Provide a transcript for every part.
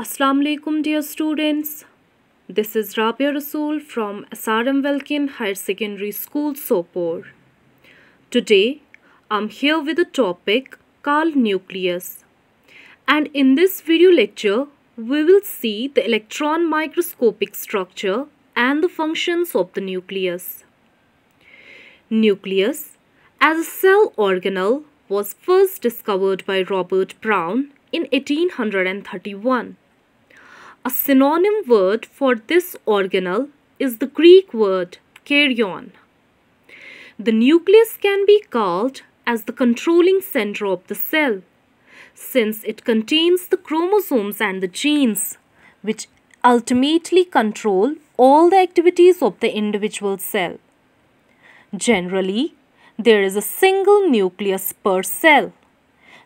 Assalamu alaikum dear students. This is Rabieh Rasool from SRM Welkin Higher Secondary School Sopor. Today I'm here with the topic called nucleus. And in this video lecture we will see the electron microscopic structure and the functions of the nucleus. Nucleus as a cell organelle was first discovered by Robert Brown in 1831. A synonym word for this organelle is the Greek word karyon. The nucleus can be called as the controlling center of the cell since it contains the chromosomes and the genes which ultimately control all the activities of the individual cell. Generally, there is a single nucleus per cell.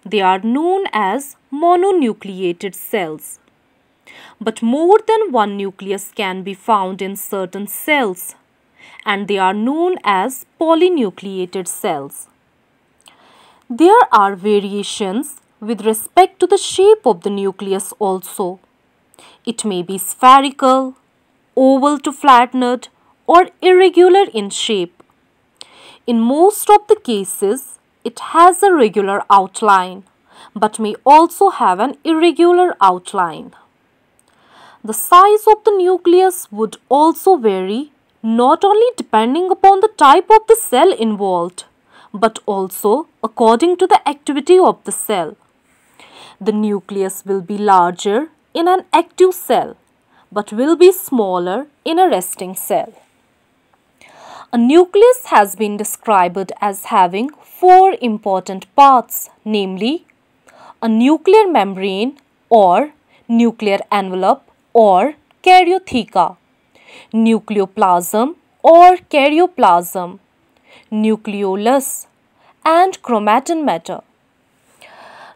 They are known as mononucleated cells. But more than one nucleus can be found in certain cells and they are known as polynucleated cells. There are variations with respect to the shape of the nucleus also. It may be spherical, oval to flattened or irregular in shape. In most of the cases, it has a regular outline but may also have an irregular outline. The size of the nucleus would also vary not only depending upon the type of the cell involved but also according to the activity of the cell. The nucleus will be larger in an active cell but will be smaller in a resting cell. A nucleus has been described as having four important parts, namely a nuclear membrane or nuclear envelope or karyotheca, nucleoplasm or karyoplasm, nucleolus, and chromatin matter.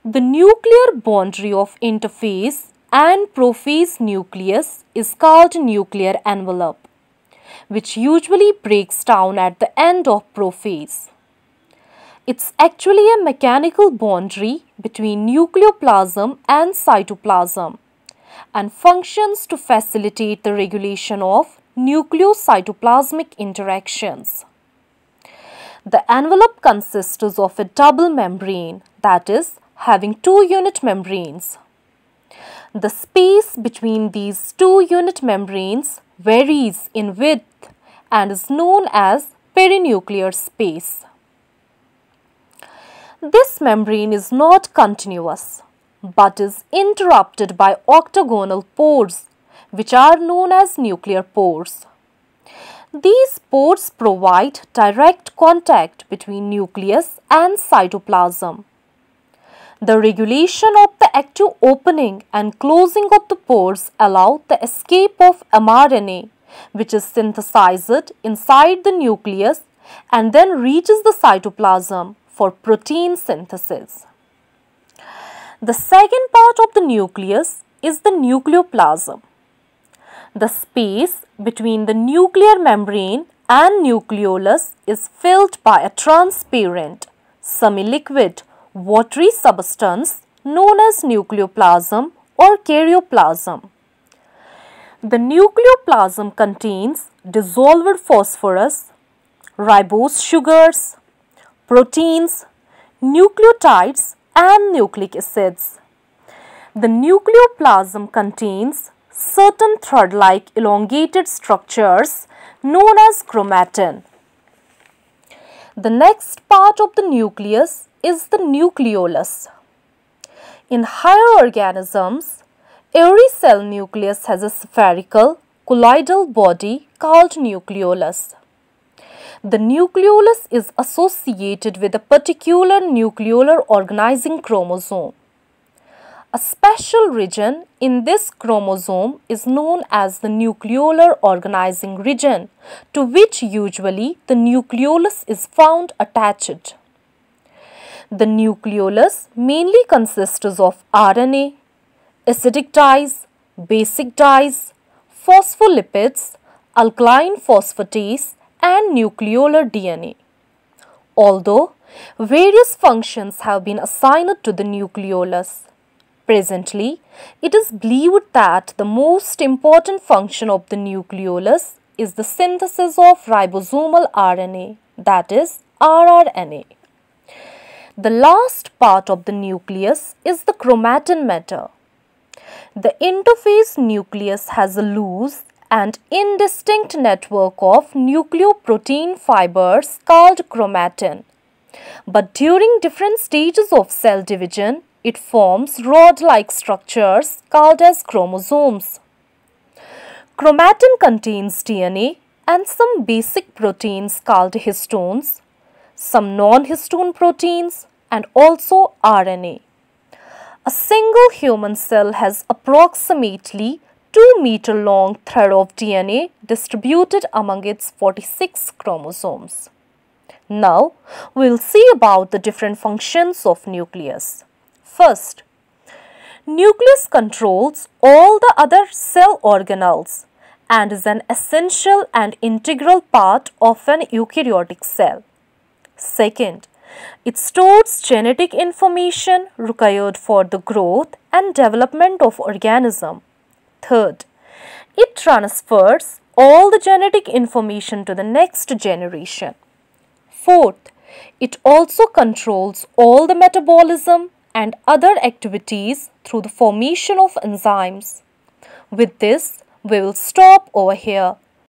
The nuclear boundary of interphase and prophase nucleus is called nuclear envelope which usually breaks down at the end of prophase. It's actually a mechanical boundary between nucleoplasm and cytoplasm and functions to facilitate the regulation of nucleocytoplasmic interactions. The envelope consists of a double membrane that is having two unit membranes. The space between these two unit membranes varies in width and is known as perinuclear space. This membrane is not continuous but is interrupted by octagonal pores which are known as nuclear pores. These pores provide direct contact between nucleus and cytoplasm. The regulation of the active opening and closing of the pores allow the escape of mRNA which is synthesized inside the nucleus and then reaches the cytoplasm for protein synthesis. The second part of the nucleus is the nucleoplasm. The space between the nuclear membrane and nucleolus is filled by a transparent, semi-liquid watery substance known as nucleoplasm or karyoplasm. The nucleoplasm contains dissolved phosphorus, ribose sugars, proteins, nucleotides and nucleic acids. The nucleoplasm contains certain thread-like elongated structures known as chromatin. The next part of the nucleus is the nucleolus. In higher organisms, every cell nucleus has a spherical, colloidal body called nucleolus. The nucleolus is associated with a particular nucleolar organizing chromosome. A special region in this chromosome is known as the nucleolar organizing region to which usually the nucleolus is found attached. The nucleolus mainly consists of RNA, acidic dyes, basic dyes, phospholipids, alkaline phosphatase and nucleolar DNA. Although various functions have been assigned to the nucleolus, Presently, it is believed that the most important function of the nucleolus is the synthesis of ribosomal RNA, that is rRNA. The last part of the nucleus is the chromatin matter. The interphase nucleus has a loose and indistinct network of nucleoprotein fibers called chromatin. But during different stages of cell division, it forms rod-like structures called as chromosomes. Chromatin contains DNA and some basic proteins called histones, some non-histone proteins and also RNA. A single human cell has approximately 2 meter long thread of DNA distributed among its 46 chromosomes. Now, we'll see about the different functions of nucleus. First, nucleus controls all the other cell organelles and is an essential and integral part of an eukaryotic cell. Second, it stores genetic information required for the growth and development of organism. Third, it transfers all the genetic information to the next generation. Fourth, it also controls all the metabolism and other activities through the formation of enzymes. With this, we will stop over here.